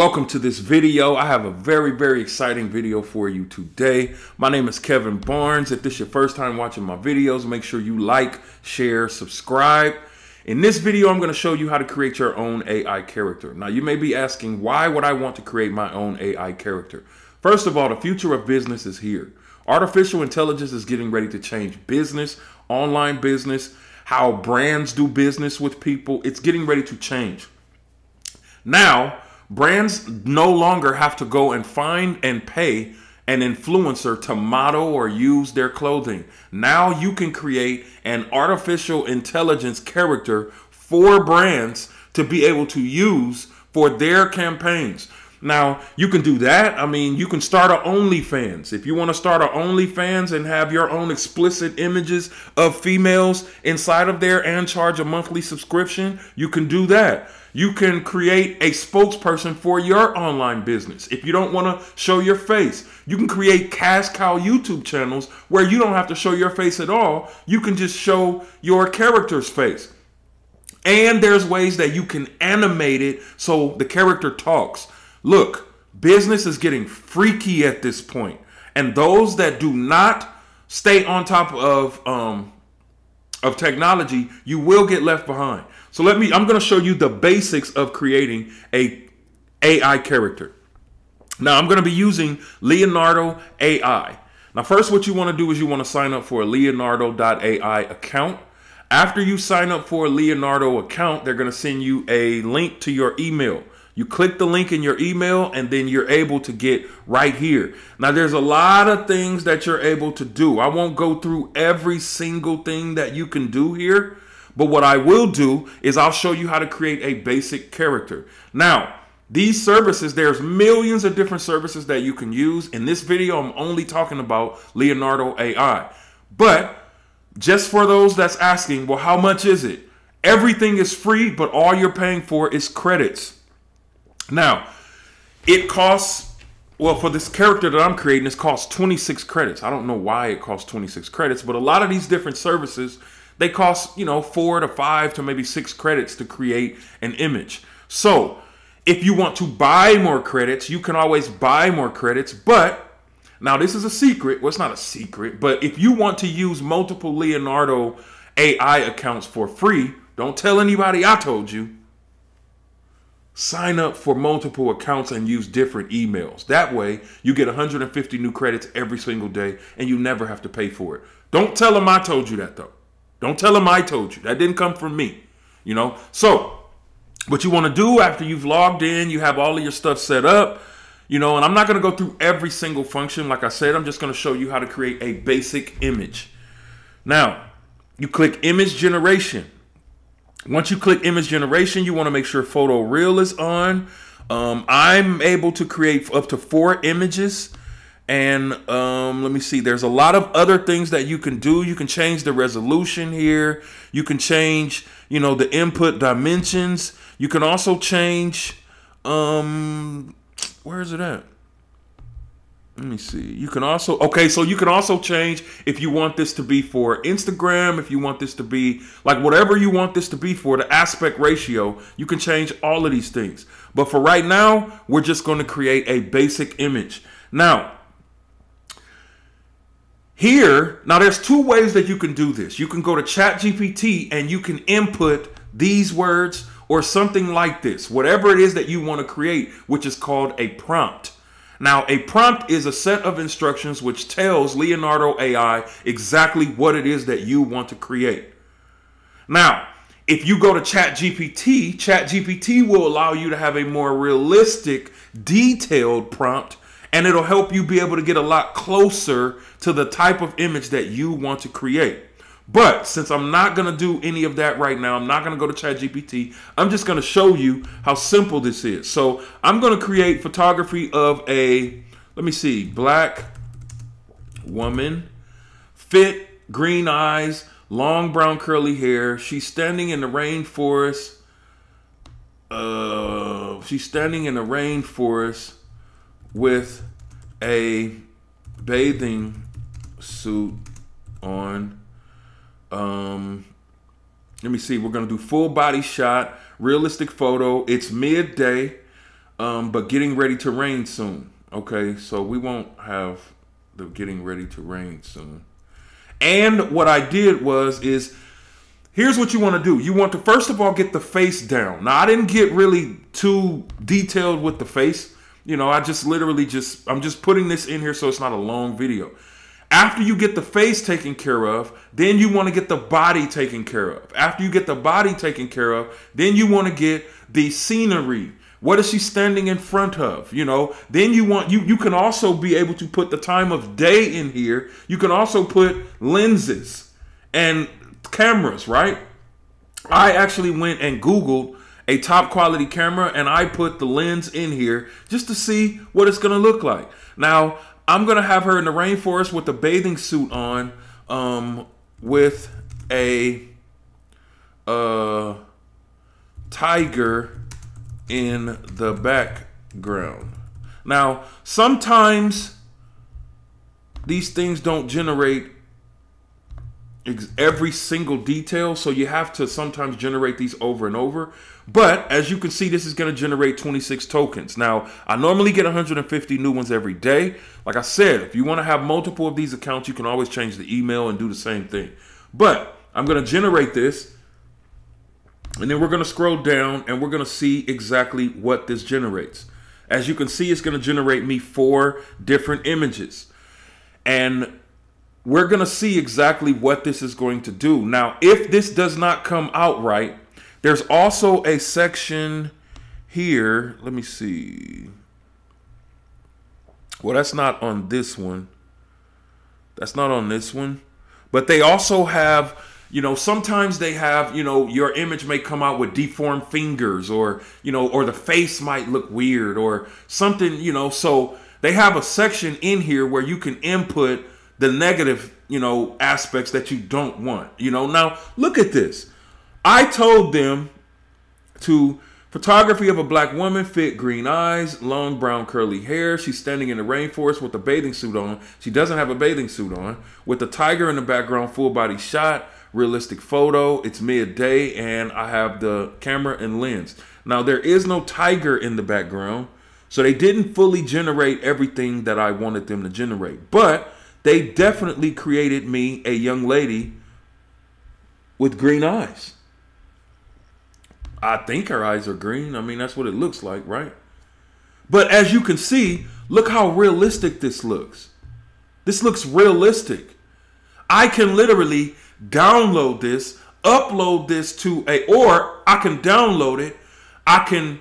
Welcome to this video. I have a very, very exciting video for you today. My name is Kevin Barnes. If this is your first time watching my videos, make sure you like, share, subscribe. In this video, I'm going to show you how to create your own AI character. Now, you may be asking, why would I want to create my own AI character? First of all, the future of business is here. Artificial intelligence is getting ready to change business, online business, how brands do business with people. It's getting ready to change. Now, Brands no longer have to go and find and pay an influencer to model or use their clothing. Now you can create an artificial intelligence character for brands to be able to use for their campaigns. Now, you can do that. I mean, you can start a OnlyFans. If you want to start a OnlyFans and have your own explicit images of females inside of there and charge a monthly subscription, you can do that. You can create a spokesperson for your online business. If you don't want to show your face, you can create cash cow YouTube channels where you don't have to show your face at all. You can just show your character's face. And there's ways that you can animate it so the character talks. Look, business is getting freaky at this point. And those that do not stay on top of um, of technology, you will get left behind. So let me, I'm going to show you the basics of creating a AI character. Now I'm going to be using Leonardo AI. Now first what you want to do is you want to sign up for a leonardo.ai account. After you sign up for a Leonardo account, they're going to send you a link to your email. You click the link in your email and then you're able to get right here. Now, there's a lot of things that you're able to do. I won't go through every single thing that you can do here, but what I will do is I'll show you how to create a basic character. Now, these services, there's millions of different services that you can use. In this video, I'm only talking about Leonardo AI. But just for those that's asking, well, how much is it? Everything is free, but all you're paying for is credits. Now, it costs, well, for this character that I'm creating, it costs 26 credits. I don't know why it costs 26 credits, but a lot of these different services, they cost, you know, four to five to maybe six credits to create an image. So, if you want to buy more credits, you can always buy more credits, but now this is a secret. Well, it's not a secret, but if you want to use multiple Leonardo AI accounts for free, don't tell anybody I told you sign up for multiple accounts and use different emails. That way, you get 150 new credits every single day and you never have to pay for it. Don't tell them I told you that though. Don't tell them I told you. That didn't come from me. You know? So, what you want to do after you've logged in, you have all of your stuff set up, you know, and I'm not going to go through every single function. Like I said, I'm just going to show you how to create a basic image. Now, you click image generation. Once you click image generation, you want to make sure photo real is on. Um, I'm able to create up to four images. And um, let me see, there's a lot of other things that you can do. You can change the resolution here. You can change, you know, the input dimensions. You can also change, um, where is it at? Let me see. You can also okay, so you can also change if you want this to be for Instagram, if you want this to be like whatever you want this to be for the aspect ratio, you can change all of these things. But for right now, we're just going to create a basic image. Now, here, now there's two ways that you can do this. You can go to ChatGPT and you can input these words or something like this, whatever it is that you want to create, which is called a prompt. Now, a prompt is a set of instructions which tells Leonardo AI exactly what it is that you want to create. Now, if you go to ChatGPT, ChatGPT will allow you to have a more realistic, detailed prompt, and it'll help you be able to get a lot closer to the type of image that you want to create. But since I'm not going to do any of that right now, I'm not going to go to ChatGPT. I'm just going to show you how simple this is. So I'm going to create photography of a, let me see, black woman, fit, green eyes, long brown curly hair. She's standing in the rainforest. Uh, she's standing in the rainforest with a bathing suit on um, let me see. We're gonna do full body shot, realistic photo. It's midday. um, but getting ready to rain soon. Okay, so we won't have the getting ready to rain soon. And what I did was is here's what you want to do. You want to first of all get the face down. Now I didn't get really too detailed with the face. You know, I just literally just I'm just putting this in here so it's not a long video. After you get the face taken care of, then you want to get the body taken care of. After you get the body taken care of, then you want to get the scenery. What is she standing in front of? You know, then you want you you can also be able to put the time of day in here. You can also put lenses and cameras, right? I actually went and Googled a top quality camera and I put the lens in here just to see what it's going to look like. Now, I'm to have her in the rainforest with a bathing suit on um, with a uh, tiger in the background. Now, sometimes these things don't generate every single detail, so you have to sometimes generate these over and over. But as you can see, this is going to generate 26 tokens. Now, I normally get 150 new ones every day. Like I said, if you want to have multiple of these accounts, you can always change the email and do the same thing. But I'm going to generate this and then we're going to scroll down and we're going to see exactly what this generates. As you can see, it's going to generate me four different images. And we're going to see exactly what this is going to do. Now, if this does not come out right, there's also a section here. Let me see. Well, that's not on this one. That's not on this one. But they also have you know sometimes they have you know your image may come out with deformed fingers or you know or the face might look weird or something you know so they have a section in here where you can input the negative you know aspects that you don't want you know now look at this i told them to Photography of a black woman, fit green eyes, long brown curly hair. She's standing in the rainforest with a bathing suit on. She doesn't have a bathing suit on. With a tiger in the background, full body shot realistic photo. It's midday and I have the camera and lens. Now there is no tiger in the background. So they didn't fully generate everything that I wanted them to generate. But they definitely created me a young lady with green eyes. I think her eyes are green. I mean, that's what it looks like, right? But as you can see, look how realistic this looks. This looks realistic. I can literally download this, upload this to a, or I can download it. I can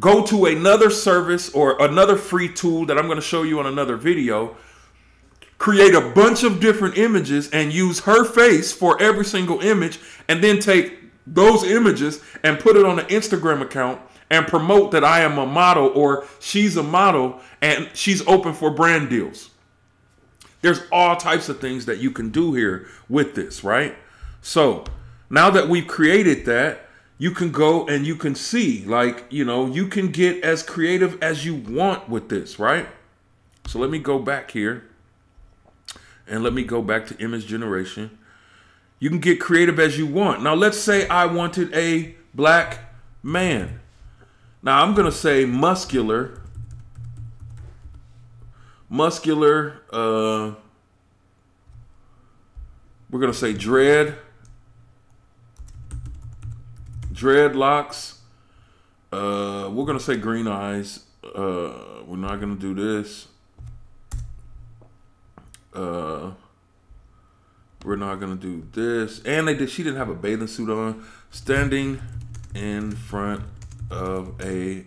go to another service or another free tool that I'm going to show you on another video, create a bunch of different images and use her face for every single image, and then take those images and put it on an Instagram account and promote that I am a model or she's a model and she's open for brand deals. There's all types of things that you can do here with this, right? So now that we've created that, you can go and you can see, like, you know, you can get as creative as you want with this, right? So let me go back here and let me go back to image generation. You can get creative as you want. Now, let's say I wanted a black man. Now, I'm going to say muscular muscular. Uh, we're gonna say dread, dreadlocks. Uh, we're gonna say green eyes. Uh, we're not gonna do this. Uh, we're not gonna do this. And they did. She didn't have a bathing suit on. Standing in front of a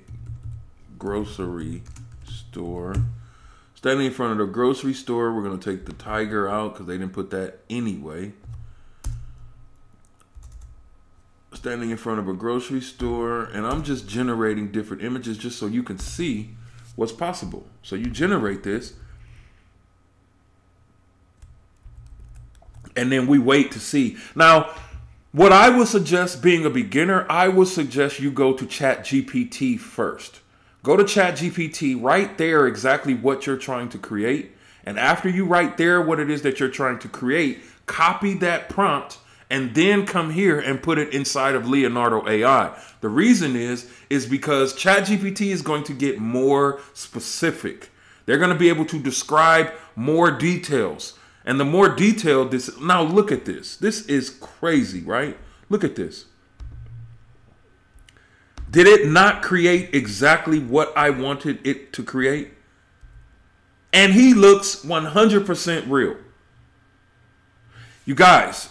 grocery store. Standing in front of the grocery store, we're to take the tiger out because they didn't put that anyway. Standing in front of a grocery store, and I'm just generating different images just so you can see what's possible. So you generate this, and then we wait to see. Now, what I would suggest being a beginner, I would suggest you go to ChatGPT first. Go to ChatGPT, write there exactly what you're trying to create. And after you write there what it is that you're trying to create, copy that prompt and then come here and put it inside of Leonardo AI. The reason is is because ChatGPT is going to get more specific. They're going to be able to describe more details. And the more detailed this now look at this. This is crazy, right? Look at this. Did it not create exactly what I wanted it to create? And he looks 100% real. You guys,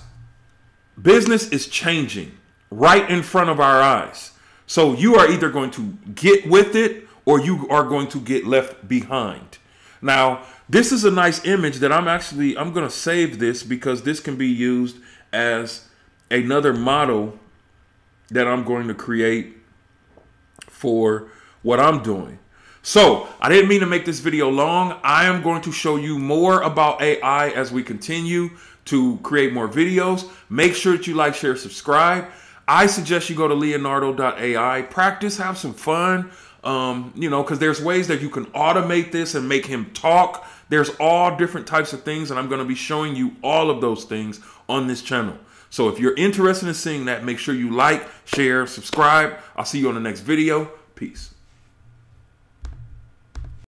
business is changing right in front of our eyes. So you are either going to get with it or you are going to get left behind. Now, this is a nice image that I'm actually I'm going to save this because this can be used as another model that I'm going to create for what I'm doing. So I didn't mean to make this video long. I am going to show you more about AI as we continue to create more videos. Make sure that you like, share, subscribe. I suggest you go to leonardo.ai, practice, have some fun. Um, you know, because there's ways that you can automate this and make him talk. There's all different types of things, and I'm going to be showing you all of those things on this channel. So if you're interested in seeing that, make sure you like, share, subscribe. I'll see you on the next video. Peace.